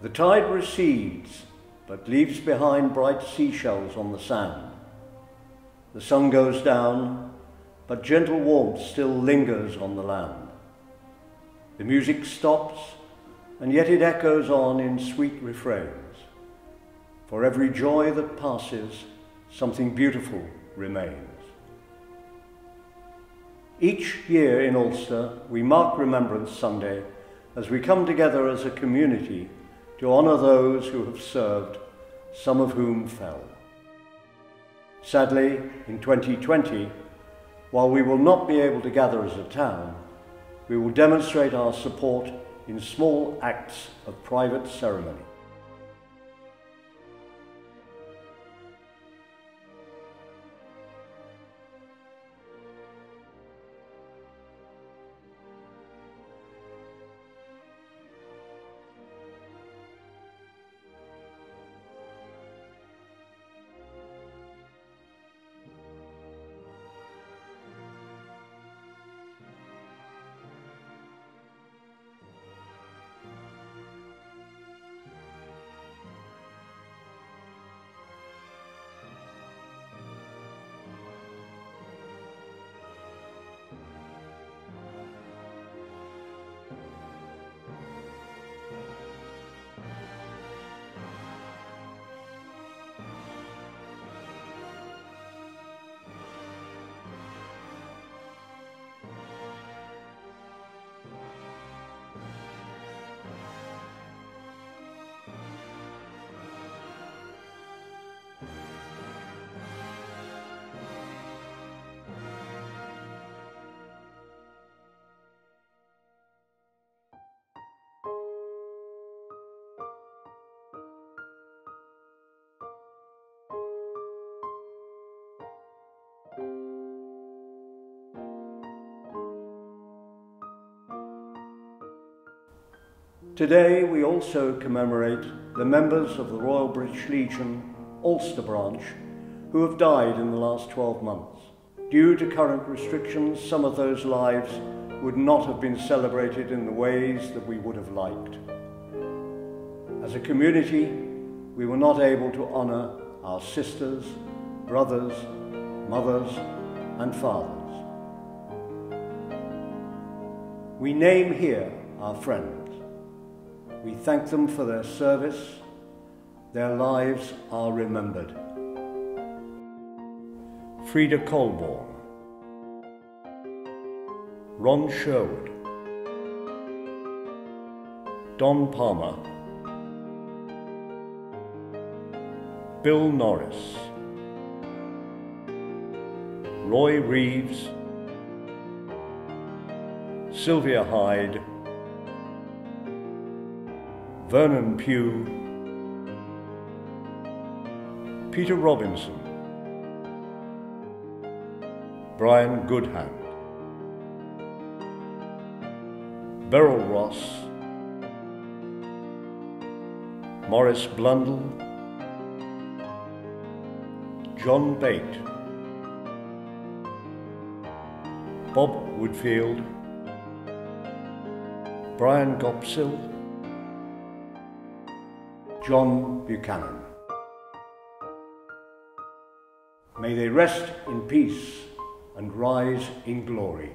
The tide recedes, but leaves behind bright seashells on the sand. The sun goes down, but gentle warmth still lingers on the land. The music stops, and yet it echoes on in sweet refrains. For every joy that passes, something beautiful remains. Each year in Alcester, we mark Remembrance Sunday as we come together as a community to honour those who have served, some of whom fell. Sadly, in 2020, while we will not be able to gather as a town, we will demonstrate our support in small acts of private ceremony. Today we also commemorate the members of the Royal British Legion Alcester branch who have died in the last 12 months. Due to current restrictions, some of those lives would not have been celebrated in the ways that we would have liked. As a community, we were not able to honour our sisters, brothers, mothers and fathers. We name here our friends. We thank them for their service. Their lives are remembered. Frida Colborne, Ron Sherwood, Don Palmer, Bill Norris, Roy Reeves, Sylvia Hyde, Vernon Pugh, Peter Robinson, Brian Goodhand, Beryl Ross, Morris Blundell, John Bate, Bob Woodfield, Brian Gopsill, John Buchanan. May they rest in peace and rise in glory.